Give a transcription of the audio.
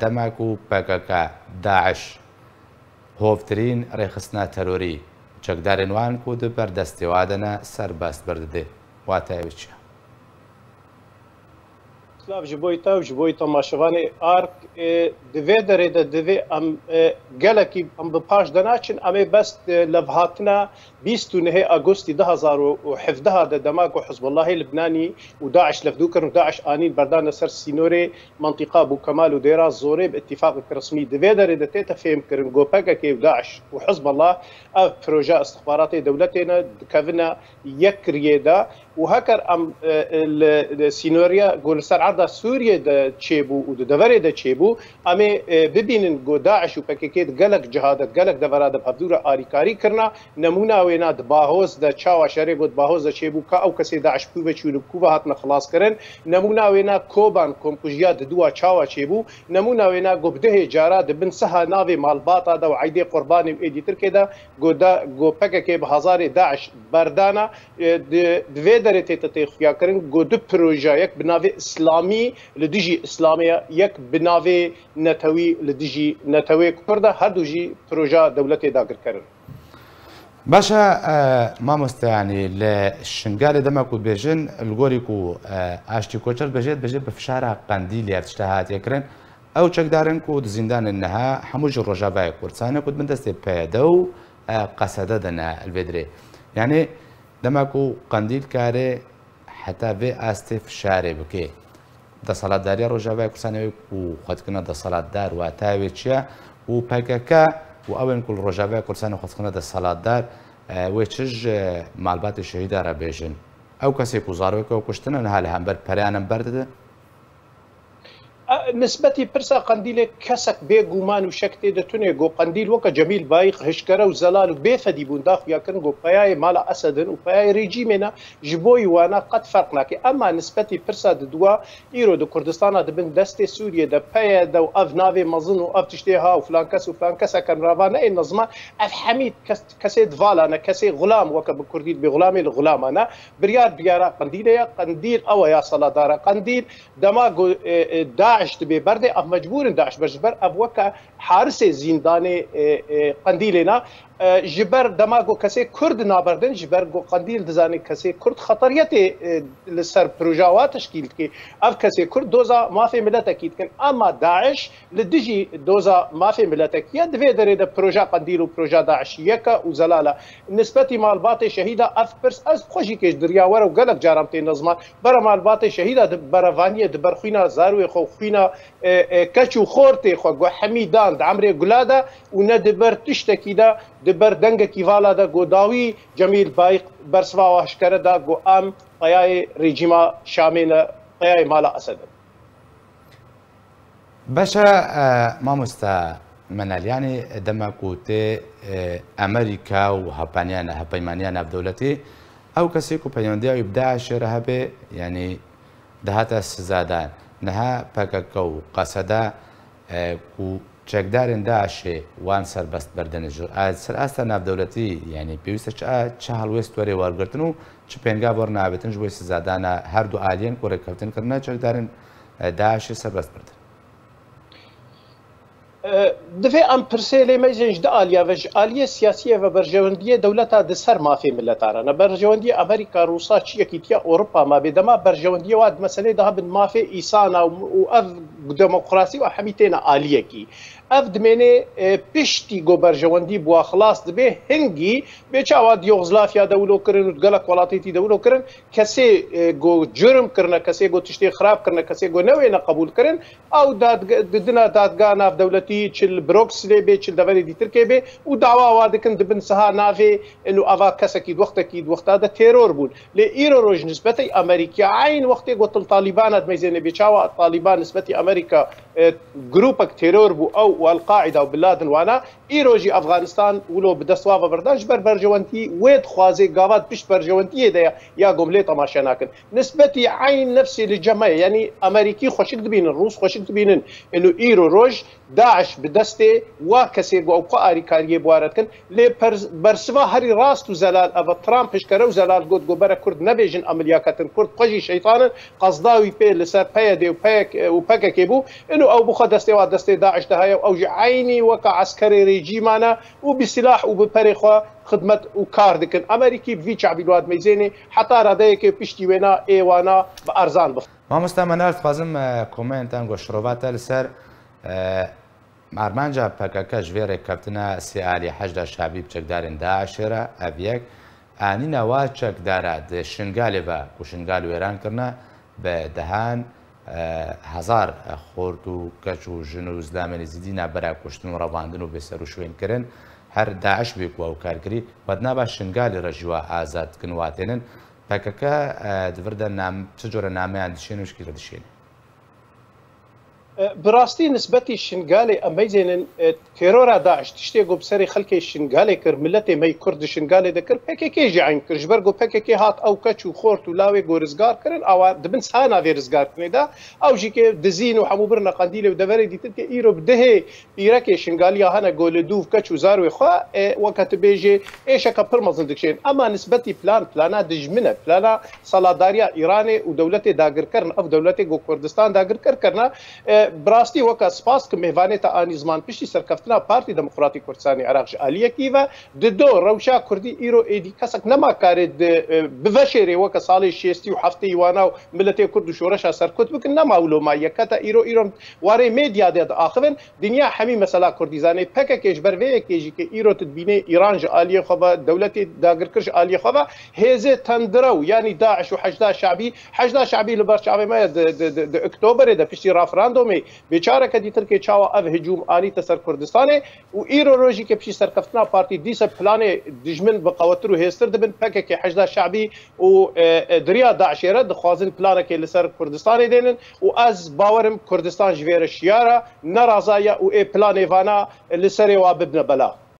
دەماک و پکک داعش هۆفترین تروری تەرۆری چەکدارێنوان کو دبەر دەستێوادەنە سەر باست بەردێ واتایوچە Slav ji boy te ji boy temaşevanê ark e, divê derê de divê em gelekî em bi paş de naçin em ê best e, levhatina 29 agustî 2017 de dema ku Hizbullahê Libnanî û Daeş levdû kirin Daeş anîn berdane ser sînorê mantiqa bû Kemal û dêra zorê bi ittifaqek resmî divê derê de tê te fêm kirin gopekekê û Daeş û Hizbullah ev proje istihbaratê dewletê ne dikevine yek kiriyê de وهكر ام سينوريا گلسر عرضا سوريا د چيبو او د دوري د چيبو ام ببينن گو داعش او پکیکیت گلک جهادت گلک د ورا د پبدور اریکاری کرنا نمونه وینا د باهوس د چاوا شری بود باهوس د چيبو کا او کسي داعش پو بچول کو هات نه خلاص کرن نمونه وینا کوبان کوم کوجیا د دوا چاوا چيبو نمونه وینا گوبده جارا د بن سها ناوي مالباتا د عيدي قربان ام ادي ترکه دا گو دا گو پکه کې هزار داعش بردانه د درت ته ته خویا پروژه یک بناوی اسلامی لدیجی اسلامی یک بناوی نتاوی لدیجی نتاوی کرده هر دوژی پروژه دولت داگر کرن باشا ما مست یعنی شنگال دما کو بجن الګوري کو اشتیکوچر کوچر بجت بجت په فشار قندیل ارتشتهات یکرن او چکدارن کو د زندان نه حموج رجابای کورسانه کو من دسته و قصده دنه الودری یعنی حتی و قندیل کارێ حتا بێ ئاستف شارێ بکێ دەسەڵاتداری ڕۆژاوای کوردستانەوەی و خەتکردە دەسەڵاتدار واتاوێ دار و پەکەکە و او کول ڕۆژاوای دار و خەتکردە دەسەڵاتدار وێ چش مالباتی شەهیدا ڕەبێژن کو کەسێک و کشتنه کوشتنە هم بر پریانم برده ده نسبەتی پرسا قندیلێک کەسك بێگومان و شک تێ دەتونێ گۆپەندیل وەکە جەمیل بایق هشکەرە و زەلال و بێفەدی بوون داخیاکردن گۆپایە مالا ئەسەدن و پایای ڕێجیمێنە ji بۆی وانە قەت فەرقناکە ئەما نسبەتی پرسا ددووە ئیرۆ دە کوردستانە دەبن دەستێ سووریە دە پەیە دە و ئەف ناوێ مەزن و ئەف تشتێها و فلان کەس و فلان کەسەکەم ڕوانە ئەی نزمە ئەف حەمید کەسێ دوالانە کەسێ غلام وەکە بە کوردیت بێ غلامی لە غلامانە بریار دیارە قندیلەیە قندیل ئەوە یا سەلادارە قندیل دەما داعی داعش تبي برده اف مجبورن داعش مجبر اف وكا حارس زندان قنديلنا ji ber dema got kesê Kurd naberdin ji ber got qendîl dizanê kesê Kurd xeteriyetê e, li ser proja wa teşkîl dike. Ev kesê Kurd doza mafê milletekî dikin. Ama Daesh li dijî doza mafê milletekiye divê derê de proja qendîl û proja Daesh yeka û zelala. Nispetî malbatê şehîda ev pirs ez xwe jî kêj diriya were û gelek caram tê nizman bera malbatê şehîda di berevaniye di ber xwîna zarwê xwe xwîna e, e, keç û xor tê xwe guhemî dan di emrê gulada û ne di ber tiştekî da di di ber dengekî vala de godawî Cemîl Bayq bersva hişkere da got em qeyayê rejima Şamê ne qeyayê mala Esed in. E. Beş e mamoste منل یعنی دەمە قوتێ ئەمریکا و هەپانیانە هەپەیمانیان نەبدەولەتی ئەو کەسێک و پەیوەندیاوی بداشێرە هەبێ ینی دەهاتە سزادان نەها پەکەکە و قەسەدا و چەکدارن داعشێ وان سەربەست بەردەنە ژۆر سەر ئاستا دولتی یعنی پێویستە چه؟ هەڵوێست وەرێ وارگرتن و چ پێنگا بۆر نابێتن بۆی سزادانە هەردوو ئالین کۆرەکەوتنکردە چەکدارن داعشێ سەربەست بردن دفێ ئەم پرسێ لێ مەزێنش و ئالیاڤش ئالیە سیاسیە بە بەرژەوەندیە دەولەتا دەسەر مافی ملەتانە بەرژەوەندی ئەمریکا رووسا چیەکی تیا ئۆروپا ما بێ واد بەرژەوەندیەوە مەسلەی بن مافی ایسانا و ئەف دموکراسی و هەمی تێنە عالیەکی ئەف دمێنێ پشتی گۆبەرژەوەندی بووە خلاص دەبێ هەنگی بێچاوا دیۆغزلافیا دەولۆکردن و گەلە وڵاتێتی دەولۆکردن کەسێ جرم کردە کەسێ گۆ تشتی خراپکردە کەسێ گۆ نەوێنە قبولکردن ئەو دنا دادگا نافدەولەتی چل برۆکسێ بێ چل دەبەری دیترکێ بێ و داواوا دکن دبن سها ناوێ ئەن و ئەوا کەسەکی وەختەکی دوختا دە تێرۆر بوون لێ ئیرۆ ڕۆژ نسبەتی ئەمریکیا عین وەختێ گۆتل تالیبانە دمەزێنە بێچاوە تالیبان نسبەتی ئەمە امريكا جروبك إيه، تيرور او والقاعده وبن وانا ايروجي افغانستان ولو بدا سوافا بر بر برجوانتي ويد خوازي قافات باش برجوانتي يدايا يا قوملي طماشا نسبتي عين نفسي للجماعه يعني امريكي خوشك بين الروس خوشك بين انه ايرو روج داعش بدستي وكسي او قاري كاريه بوارتكن لي برسوا هري راست وزلال اف ترامب اشكرو زلال قد قبره كرد نبيجن عملياكات كرد قجي شيطان قصداوي بي لسر بيدي وباك وباكك كيبو انه او بخا دستي وا دستي داعش دهايا او عيني وك عسكري ريجيمانا وبسلاح وببري خوا خدمت وكار دكن امريكي بفي شعبي الواد ميزيني حتى ردايك بيشتي وينا ايوانا بارزان بخ ما مستمنار تخازم آه، كومنت السر انغو شروفات لسر ئارمانجا آه، پەکەکەش ژێرێک کەوتنە سیعالی هەشدا شابی بچەکدارن داعشێرە ئەڤەک ئانی ناوا چەکدارە شنگالێ بە و شنگال وێرانکردە به دهان هزار خۆرد و کەچ و ژن و زدامێنی زیدینا بەرا کوشتن و ڕەواندن و بێسەر و شوێنکردن هەر داعش بێک و کارگری بەدنابا شنگالی ڕژیوە ئازادکن واتێنن پەکەکە دوردە چ جۆرە نامیان دشێن وشکی دەشێن براستی نسبتی شنگالی ئەمەیزێنن تێرۆرا داعش تشتێک گۆ بسەری خەلکی شنگالێک کرد ملەتی مەی کوردی شنگالی دەکرد پێکێکی ژین کرژبەر گۆ پێکێکی هات ئەو کەچ و خۆرت و لاوێ گۆرزگار کردن ئەوە دبن سانا ێرزگارکردێدا ئەو ژیکێ دزین و هەموو برنە قندی لە دەوەری دیتن کە ئیرۆ بدهێ ئیرەکێ شنگالی هەنە گۆل دوو کەچ و زاروێ خوا وەکەت بێژێ ئێشەکە پر مەزن دکشێن ئەما نسبتی پلان پلانا دژمنە پلانا سەلاداریا ئیرانێ و دەولەتی داگرکردن ئەف دەولەتی گۆ کوردستان داگرکردکردنا Brassli weka spas ki mêvaneta anîzman piştî serkeftina Partî Demokratîk Kurdistanê Iraqji aliyekî ve di do rewşa Kurdî îro êdî kesek nema karê di biveşêrê weka salê şêstî û hefteyî wana û milletê Kurd û şoreşa serkut bikin nema uloma yeketa îro îro warê medya de diaxivin dinya hemî mesela Kurdistanê pekekê ji ber vêyekê jî ki îro tidbînê İran ji aliyê xwe ve dewletê dagirkir ji aliyê xwe ve hêzê tendira û yanî Daeş û Hejda Şeibî Hejda Şeibî li ber çavê me di Oktoberê de piştî raferandumê همه بیچاره که دیتر که چاوا او هجوم آنی تسر کردستانه و ایرو روژی که پیش سرکفتنا پارتی دیس پلان دجمن بقاوتر و هستر دبن پکه که حجدا شعبی و دریا داعشی را دخوازن پلان که لسر کردستانه دینن و از باورم کردستان جویر شیاره نرازایا و ای پلان ایوانا لسر و ببن بلا